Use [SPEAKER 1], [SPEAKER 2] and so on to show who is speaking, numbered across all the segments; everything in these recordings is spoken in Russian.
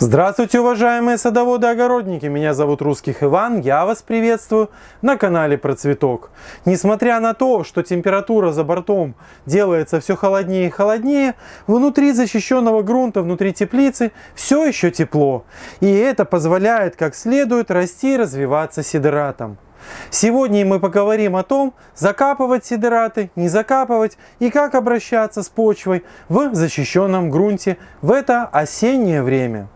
[SPEAKER 1] Здравствуйте, уважаемые садоводы-огородники! Меня зовут Русских Иван, я вас приветствую на канале Про Цветок. Несмотря на то, что температура за бортом делается все холоднее и холоднее, внутри защищенного грунта, внутри теплицы все еще тепло. И это позволяет как следует расти и развиваться сидератам. Сегодня мы поговорим о том, закапывать сидераты, не закапывать и как обращаться с почвой в защищенном грунте в это осеннее время.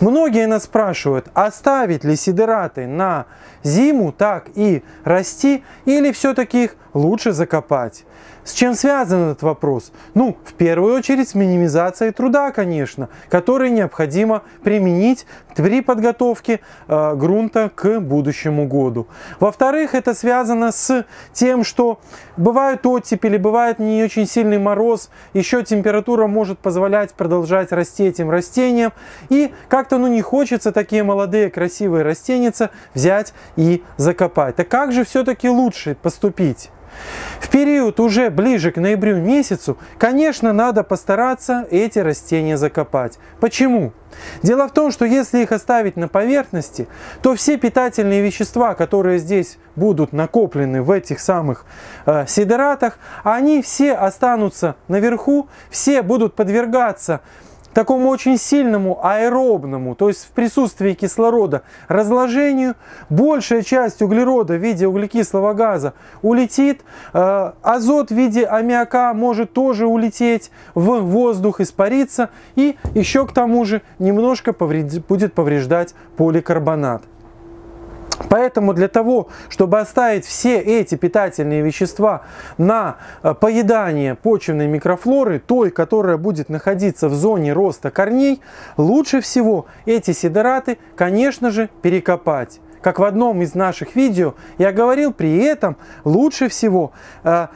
[SPEAKER 1] Многие нас спрашивают, оставить ли сидераты на зиму так и расти, или все-таки их лучше закопать. С чем связан этот вопрос? Ну, в первую очередь с минимизацией труда, конечно, который необходимо применить при подготовке э, грунта к будущему году. Во-вторых, это связано с тем, что бывают оттепели, бывает не очень сильный мороз, еще температура может позволять продолжать расти этим растениям, и как-то ну не хочется такие молодые красивые растения взять и закопать. Так как же все-таки лучше поступить? В период уже ближе к ноябрю месяцу, конечно, надо постараться эти растения закопать. Почему? Дело в том, что если их оставить на поверхности, то все питательные вещества, которые здесь будут накоплены в этих самых э, сидератах, они все останутся наверху, все будут подвергаться такому очень сильному аэробному, то есть в присутствии кислорода, разложению, большая часть углерода в виде углекислого газа улетит, э, азот в виде аммиака может тоже улететь в воздух, испариться, и еще к тому же немножко повред... будет повреждать поликарбонат. Поэтому для того, чтобы оставить все эти питательные вещества на э, поедание почвенной микрофлоры, той, которая будет находиться в зоне роста корней, лучше всего эти сидораты, конечно же, перекопать как в одном из наших видео я говорил, при этом лучше всего э,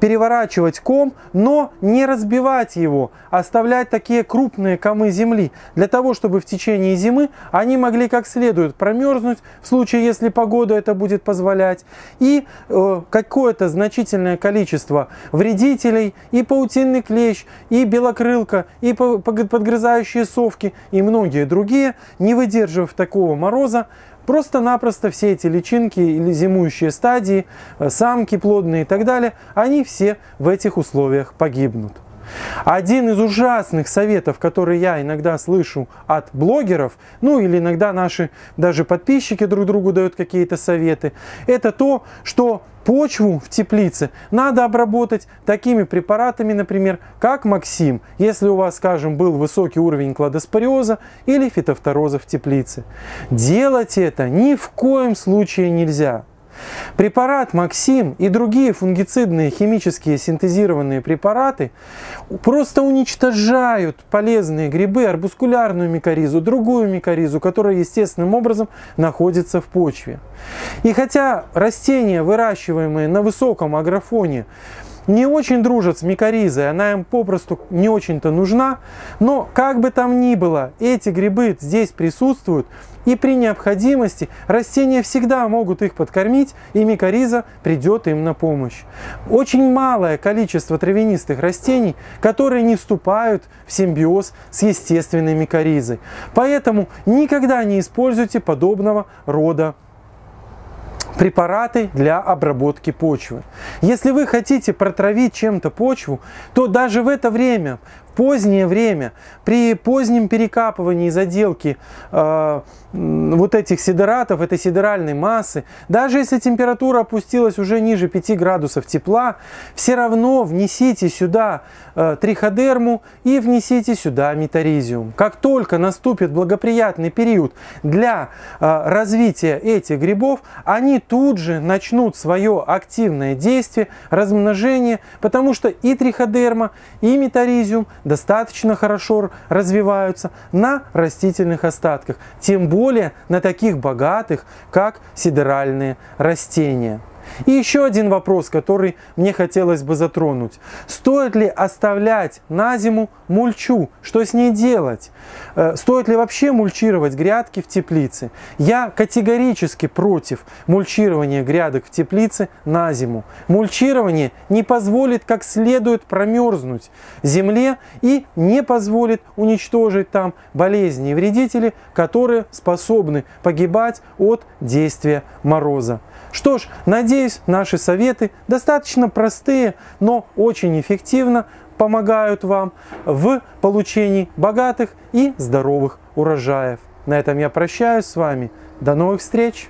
[SPEAKER 1] переворачивать ком, но не разбивать его, а оставлять такие крупные комы земли, для того, чтобы в течение зимы они могли как следует промерзнуть, в случае, если погода это будет позволять, и э, какое-то значительное количество вредителей, и паутинный клещ, и белокрылка, и подгрызающие совки, и многие другие, не выдержав такого мороза, Просто-напросто все эти личинки или зимующие стадии, э, самки плодные и так далее, они все в этих условиях погибнут. Один из ужасных советов, который я иногда слышу от блогеров, ну или иногда наши даже подписчики друг другу дают какие-то советы, это то, что почву в теплице надо обработать такими препаратами, например, как Максим, если у вас, скажем, был высокий уровень кладоспориоза или фитофтороза в теплице. Делать это ни в коем случае нельзя. Препарат Максим и другие фунгицидные химические синтезированные препараты просто уничтожают полезные грибы, арбускулярную микоризу, другую микоризу, которая естественным образом находится в почве. И хотя растения, выращиваемые на высоком агрофоне, не очень дружат с микоризой, она им попросту не очень-то нужна, но как бы там ни было, эти грибы здесь присутствуют, и при необходимости растения всегда могут их подкормить, и микориза придет им на помощь. Очень малое количество травянистых растений, которые не вступают в симбиоз с естественной микоризой. Поэтому никогда не используйте подобного рода препараты для обработки почвы. Если вы хотите протравить чем-то почву, то даже в это время, в позднее время, при позднем перекапывании и заделке э, вот этих сидератов, этой сидеральной массы, даже если температура опустилась уже ниже 5 градусов тепла, все равно внесите сюда э, триходерму и внесите сюда метаризиум. Как только наступит благоприятный период для э, развития этих грибов, они тут же начнут свое активное действие, размножение, потому что и триходерма, и метаризиум достаточно хорошо развиваются на растительных остатках. Тем более на таких богатых, как сидеральные растения. И еще один вопрос, который мне хотелось бы затронуть. Стоит ли оставлять на зиму мульчу? Что с ней делать? Э, стоит ли вообще мульчировать грядки в теплице? Я категорически против мульчирования грядок в теплице на зиму. Мульчирование не позволит как следует промерзнуть земле и не позволит уничтожить там болезни и вредители, которые способны погибать от действия мороза. Что ж, надеюсь, наши советы достаточно простые, но очень эффективно помогают вам в получении богатых и здоровых урожаев. На этом я прощаюсь с вами. До новых встреч!